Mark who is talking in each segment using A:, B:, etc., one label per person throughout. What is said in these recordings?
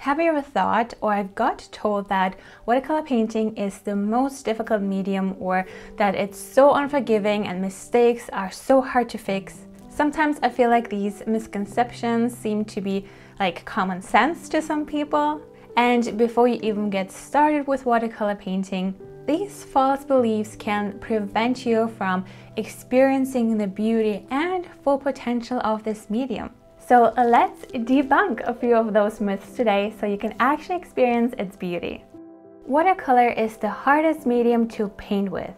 A: Have you ever thought or I've got told that watercolor painting is the most difficult medium or that it's so unforgiving and mistakes are so hard to fix? Sometimes I feel like these misconceptions seem to be like common sense to some people. And before you even get started with watercolor painting, these false beliefs can prevent you from experiencing the beauty and full potential of this medium. So let's debunk a few of those myths today so you can actually experience its beauty. Watercolor is the hardest medium to paint with.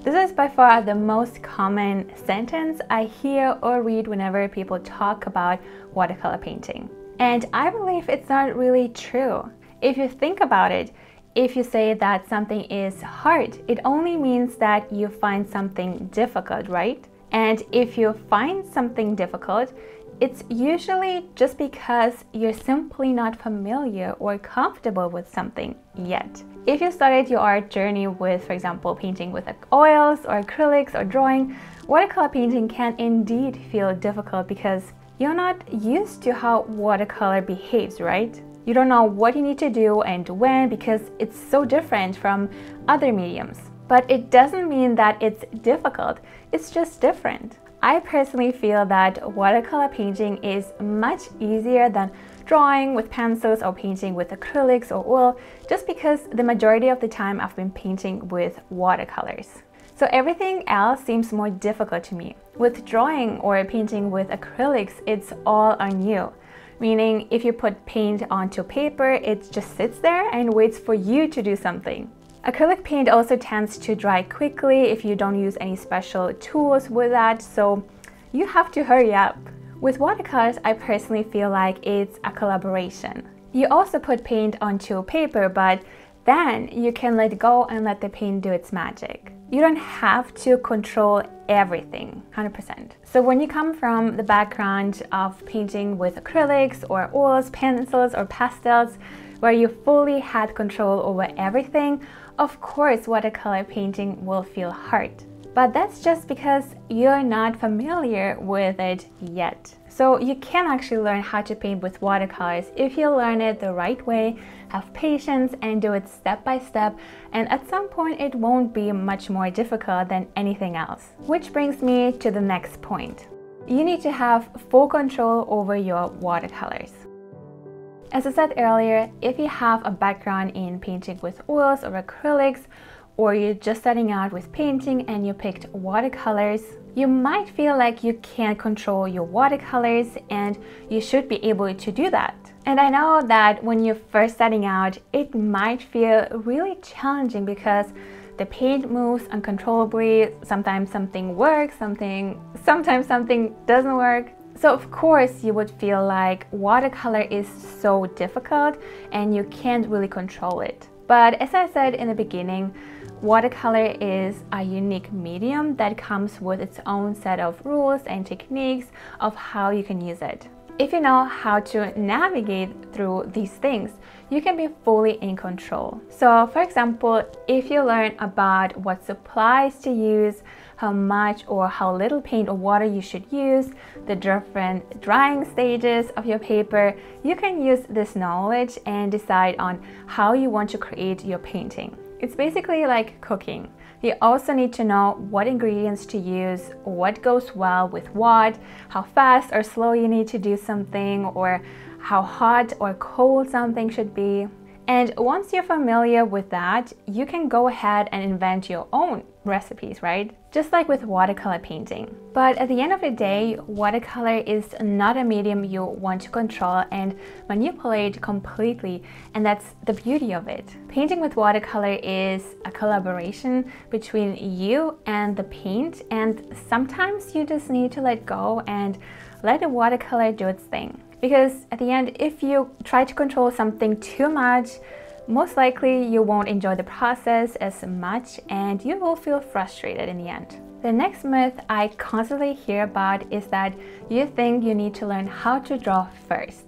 A: This is by far the most common sentence I hear or read whenever people talk about watercolor painting. And I believe it's not really true. If you think about it, if you say that something is hard, it only means that you find something difficult, right? And if you find something difficult, it's usually just because you're simply not familiar or comfortable with something yet. If you started your art journey with, for example, painting with oils or acrylics or drawing, watercolor painting can indeed feel difficult because you're not used to how watercolor behaves, right? You don't know what you need to do and when because it's so different from other mediums. But it doesn't mean that it's difficult, it's just different. I personally feel that watercolor painting is much easier than drawing with pencils or painting with acrylics or oil just because the majority of the time I've been painting with watercolors. So everything else seems more difficult to me. With drawing or painting with acrylics, it's all on you. Meaning, if you put paint onto paper, it just sits there and waits for you to do something. Acrylic paint also tends to dry quickly if you don't use any special tools with that, so you have to hurry up. With watercolors, I personally feel like it's a collaboration. You also put paint onto paper, but then you can let go and let the paint do its magic. You don't have to control everything 100%. So when you come from the background of painting with acrylics or oils, pencils or pastels, where you fully had control over everything, of course, watercolor painting will feel hard. But that's just because you're not familiar with it yet. So you can actually learn how to paint with watercolors if you learn it the right way, have patience and do it step by step and at some point it won't be much more difficult than anything else. Which brings me to the next point. You need to have full control over your watercolors. As I said earlier, if you have a background in painting with oils or acrylics, or you're just starting out with painting and you picked watercolors, you might feel like you can't control your watercolors and you should be able to do that. And I know that when you're first starting out, it might feel really challenging because the paint moves uncontrollably. Sometimes something works, something sometimes something doesn't work. So of course you would feel like watercolor is so difficult and you can't really control it. But as I said in the beginning, watercolor is a unique medium that comes with its own set of rules and techniques of how you can use it. If you know how to navigate through these things, you can be fully in control. So for example, if you learn about what supplies to use, how much or how little paint or water you should use, the different drying stages of your paper, you can use this knowledge and decide on how you want to create your painting. It's basically like cooking. You also need to know what ingredients to use, what goes well with what, how fast or slow you need to do something, or how hot or cold something should be. And once you're familiar with that, you can go ahead and invent your own recipes, right? Just like with watercolor painting. But at the end of the day, watercolor is not a medium you want to control and manipulate completely, and that's the beauty of it. Painting with watercolor is a collaboration between you and the paint, and sometimes you just need to let go and let the watercolor do its thing. Because at the end, if you try to control something too much, most likely you won't enjoy the process as much and you will feel frustrated in the end. The next myth I constantly hear about is that you think you need to learn how to draw first.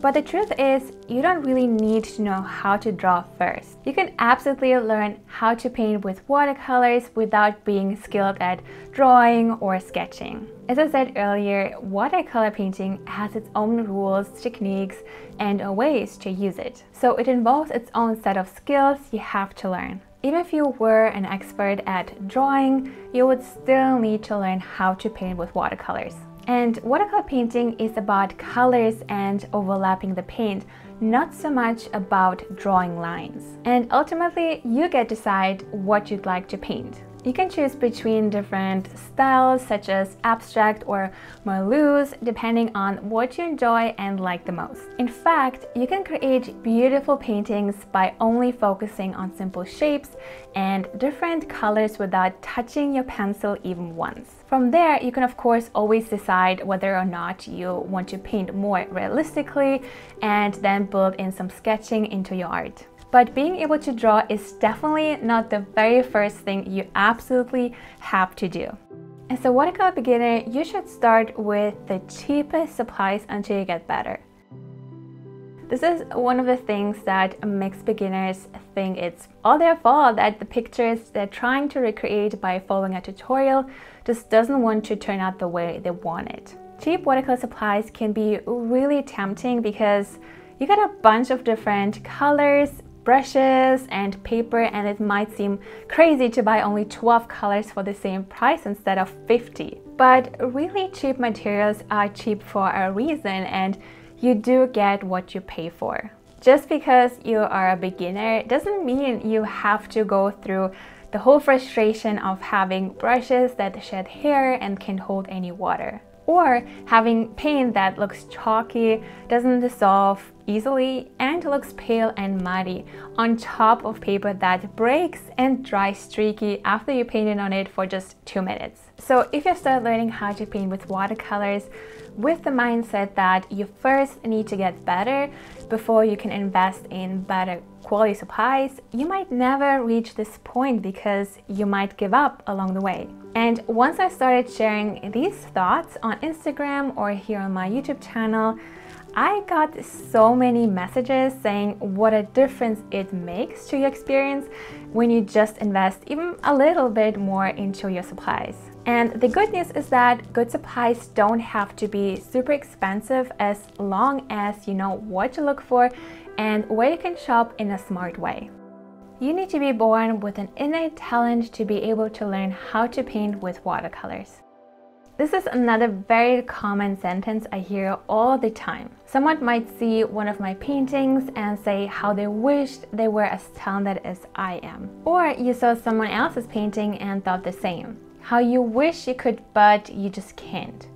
A: But the truth is, you don't really need to know how to draw first. You can absolutely learn how to paint with watercolors without being skilled at drawing or sketching. As I said earlier, watercolor painting has its own rules, techniques, and ways to use it. So it involves its own set of skills you have to learn. Even if you were an expert at drawing, you would still need to learn how to paint with watercolors. And watercolor painting is about colors and overlapping the paint, not so much about drawing lines. And ultimately, you get to decide what you'd like to paint. You can choose between different styles such as abstract or more loose depending on what you enjoy and like the most. In fact, you can create beautiful paintings by only focusing on simple shapes and different colors without touching your pencil even once. From there, you can of course always decide whether or not you want to paint more realistically and then build in some sketching into your art. But being able to draw is definitely not the very first thing you absolutely have to do. As a watercolor beginner, you should start with the cheapest supplies until you get better. This is one of the things that makes beginners think it's all their fault that the pictures they're trying to recreate by following a tutorial just doesn't want to turn out the way they want it. Cheap watercolor supplies can be really tempting because you get a bunch of different colors, brushes and paper and it might seem crazy to buy only 12 colors for the same price instead of 50. But really cheap materials are cheap for a reason and you do get what you pay for. Just because you are a beginner doesn't mean you have to go through the whole frustration of having brushes that shed hair and can't hold any water or having paint that looks chalky, doesn't dissolve easily, and looks pale and muddy on top of paper that breaks and dries streaky after you painted on it for just two minutes. So if you start learning how to paint with watercolors with the mindset that you first need to get better before you can invest in better quality supplies, you might never reach this point because you might give up along the way. And once I started sharing these thoughts on Instagram or here on my YouTube channel, I got so many messages saying what a difference it makes to your experience when you just invest even a little bit more into your supplies. And the good news is that good supplies don't have to be super expensive as long as you know what to look for and where you can shop in a smart way. You need to be born with an innate talent to be able to learn how to paint with watercolors. This is another very common sentence I hear all the time. Someone might see one of my paintings and say how they wished they were as talented as I am. Or you saw someone else's painting and thought the same. How you wish you could, but you just can't.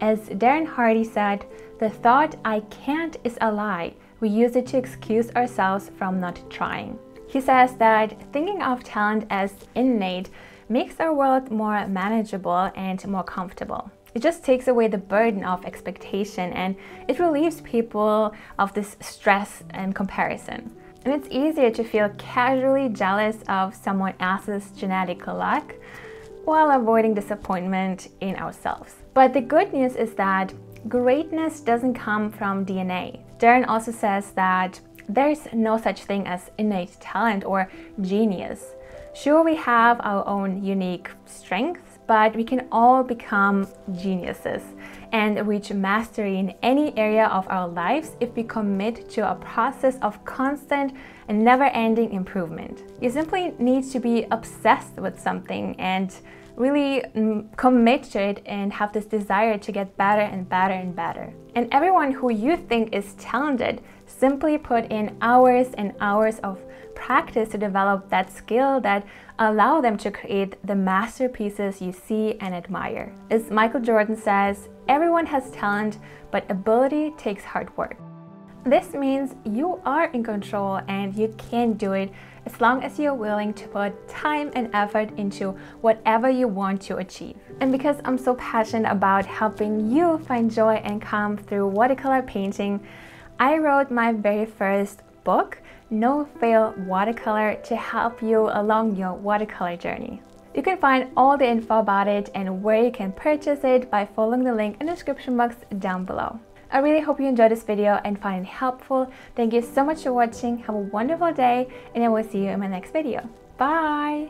A: As Darren Hardy said, the thought I can't is a lie. We use it to excuse ourselves from not trying. He says that thinking of talent as innate makes our world more manageable and more comfortable. It just takes away the burden of expectation and it relieves people of this stress and comparison. And it's easier to feel casually jealous of someone else's genetic luck while avoiding disappointment in ourselves. But the good news is that greatness doesn't come from DNA. Darren also says that there's no such thing as innate talent or genius. Sure, we have our own unique strengths, but we can all become geniuses and reach mastery in any area of our lives if we commit to a process of constant and never ending improvement. You simply need to be obsessed with something and really mm, commit to it and have this desire to get better and better and better. And everyone who you think is talented simply put in hours and hours of practice to develop that skill that allow them to create the masterpieces you see and admire. As Michael Jordan says, everyone has talent, but ability takes hard work. This means you are in control and you can do it as long as you're willing to put time and effort into whatever you want to achieve. And because I'm so passionate about helping you find joy and calm through watercolor painting, I wrote my very first book, No Fail Watercolor, to help you along your watercolor journey. You can find all the info about it and where you can purchase it by following the link in the description box down below. I really hope you enjoyed this video and find it helpful. Thank you so much for watching. Have a wonderful day and I will see you in my next video. Bye!